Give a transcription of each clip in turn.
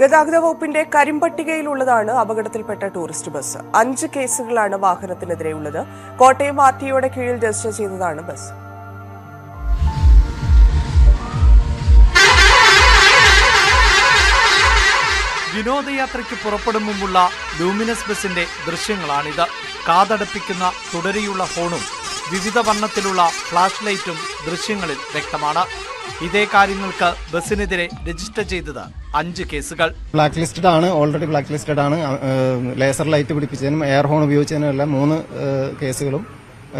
ഗതാഗത വകുപ്പിന്റെ കരിമ്പട്ടികയിലുള്ളതാണ് അപകടത്തിൽപ്പെട്ട ടൂറിസ്റ്റ് ബസ്. അഞ്ച് കേസുകളാണ് വാഹനത്തിനെതിരെയുള്ളത്. കോട്ടയം ആർ ടിഒയുടെ കീഴിൽ രജിസ്റ്റർ ചെയ്തതാണ് ബസ്. വിനോദയാത്രയ്ക്ക് പുറപ്പെടും മുമ്പുള്ള ലൂമിനസ് ബസിന്റെ ദൃശ്യങ്ങളാണിത്. കാതടപ്പിക്കുന്ന തുടരെയുള്ള ഹോണും വിവിധ വർണത്തിലുള്ള ഫ്ലാഷ് ലൈറ്റും ദൃശ്യങ്ങളിൽ വ്യക്തമാണ്. ഇതേ കാര്യങ്ങൾക്ക് ബസിനെതിരെ രജിസ്റ്റർ ചെയ്തത് അഞ്ച് കേസുകൾ. ബ്ലാക്ക് ലിസ്റ്റഡ് ആണ് ഓൾറെഡി ബ്ലാക്ക് ലിസ്റ്റഡ് ആണ്. ലേസർ ലൈറ്റ് പിടിപ്പിച്ചതിനും എയർ ഹോൺ ഉപയോഗിച്ചതിനും എല്ലാം മൂന്ന് കേസുകളും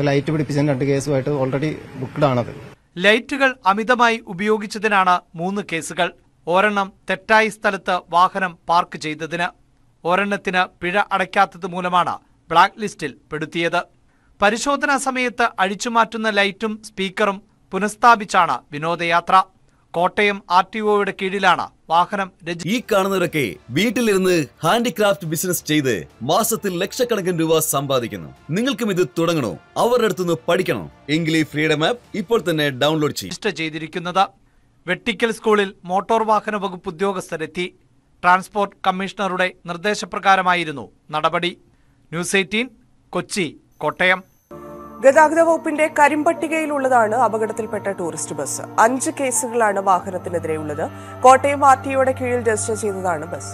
ലൈറ്റ് പിടിപ്പിച്ചതിന് രണ്ട് കേസുമായിട്ട് ഓൾറെഡി ബുക്ക്ഡ് ആണത്. ലൈറ്റുകൾ അമിതമായി ഉപയോഗിച്ചതിനാണ് മൂന്ന് കേസുകൾ. ഒരെണ്ണം തെറ്റായ സ്ഥലത്ത് വാഹനം പാർക്ക് ചെയ്തതിന്. ഒരെണ്ണത്തിന് പിഴ അടയ്ക്കാത്തത് മൂലമാണ് ബ്ലാക്ക് ലിസ്റ്റിൽ പെടുത്തിയത്. പരിശോധനാ സമയത്ത് അഴിച്ചുമാറ്റുന്ന ലൈറ്റും സ്പീക്കറും പുനഃസ്ഥാപിച്ചാണ് വിനോദയാത്ര. കോട്ടയം ആർ ടി ഒയുടെ കീഴിലാണ് വാഹനം ഈ കാണുന്നവരൊക്കെ വീട്ടിലിരുന്ന് ഹാൻഡിക്രാഫ്റ്റ് ബിസിനസ് ചെയ്ത് മാസത്തിൽ ലക്ഷക്കണക്കിന് രൂപ സമ്പാദിക്കുന്നു. നിങ്ങൾക്കും ഇത് തുടങ്ങണോ? അവരുടെ അടുത്തുനിന്ന് പഠിക്കണോ? എങ്കിൽ ഈ ഫ്രീഡം ആപ്പ് ഇപ്പോൾ തന്നെ ഡൗൺലോഡ് ചെയ്യും. ചെയ്തിരിക്കുന്നത് വെട്ടിക്കൽ സ്കൂളിൽ മോട്ടോർ വാഹന വകുപ്പ് ഉദ്യോഗസ്ഥരെത്തി. ട്രാൻസ്പോർട്ട് കമ്മീഷണറുടെ നിർദ്ദേശപ്രകാരമായിരുന്നു നടപടി. News eighteen Kochi Kottayam. ഗതാഗത വകുപ്പിന്റെ കരിമ്പട്ടികയിലുള്ളതാണ് അപകടത്തിൽപ്പെട്ട ടൂറിസ്റ്റ് ബസ്. അഞ്ച് കേസുകളാണ് വാഹനത്തിനെതിരെയുള്ളത് കോട്ടയം ആർ കീഴിൽ രജിസ്റ്റർ ചെയ്തതാണ് ബസ്.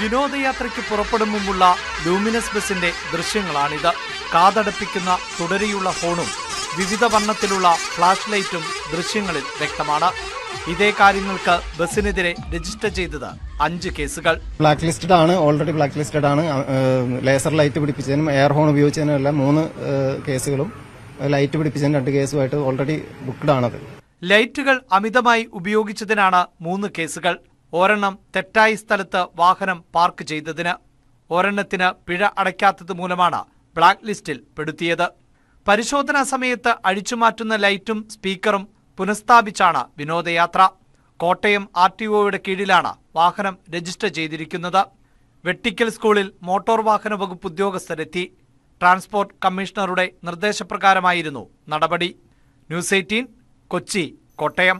വിനോദയാത്രയ്ക്ക് പുറപ്പെടും മുമ്പുള്ള ലൂമിനസ് ബസിന്റെ ദൃശ്യങ്ങളാണിത്. കാതടപ്പിക്കുന്ന തുടരെയുള്ള ഹോണും വിവിധ വർണത്തിലുള്ള ഫ്ലാഷ് ലൈറ്റും ദൃശ്യങ്ങളിൽ വ്യക്തമാണ്. ഇതേ കാര്യങ്ങൾക്ക് ബസിനെതിരെ രജിസ്റ്റർ ചെയ്തത് അഞ്ച് കേസുകൾ. ബ്ലാക്ക് ലിസ്റ്റഡ് ആണ് ഓൾറെഡി ബ്ലാക്ക് ലിസ്റ്റഡ് ആണ് ലേസർ ലൈറ്റ് പിടിപ്പിച്ചതിനും എയർ ഹോൺ ഉപയോഗിച്ചതിനും എല്ലാം മൂന്ന് കേസുകളും ലൈറ്റ് പിടിപ്പിച്ചതിന് രണ്ട് കേസുമായിട്ട് ഓൾറെഡി ബുക്ക്ഡ് ആണത്. ലൈറ്റുകൾ അമിതമായി ഉപയോഗിച്ചതിനാണ് മൂന്ന് കേസുകൾ. ഒരെണ്ണം തെറ്റായ സ്ഥലത്ത് വാഹനം പാർക്ക് ചെയ്തതിന്. ഒരെണ്ണത്തിന് പിഴ അടയ്ക്കാത്തത് മൂലമാണ് ബ്ലാക്ക് ലിസ്റ്റിൽ പെടുത്തിയത്. പരിശോധനാ സമയത്ത് അഴിച്ചുമാറ്റുന്ന ലൈറ്റും സ്പീക്കറും പുനഃസ്ഥാപിച്ചാണ് വിനോദയാത്ര. കോട്ടയം ആർ ടി ഒയുടെ കീഴിലാണ് വാഹനം രജിസ്റ്റർ ചെയ്തിരിക്കുന്നത്. വെട്ടിക്കൽ സ്കൂളിൽ മോട്ടോർ വാഹന വകുപ്പ് ഉദ്യോഗസ്ഥരെത്തി. ട്രാൻസ്പോർട്ട് കമ്മീഷണറുടെ നിർദ്ദേശപ്രകാരമായിരുന്നു നടപടി. News eighteen Kochi Kottayam.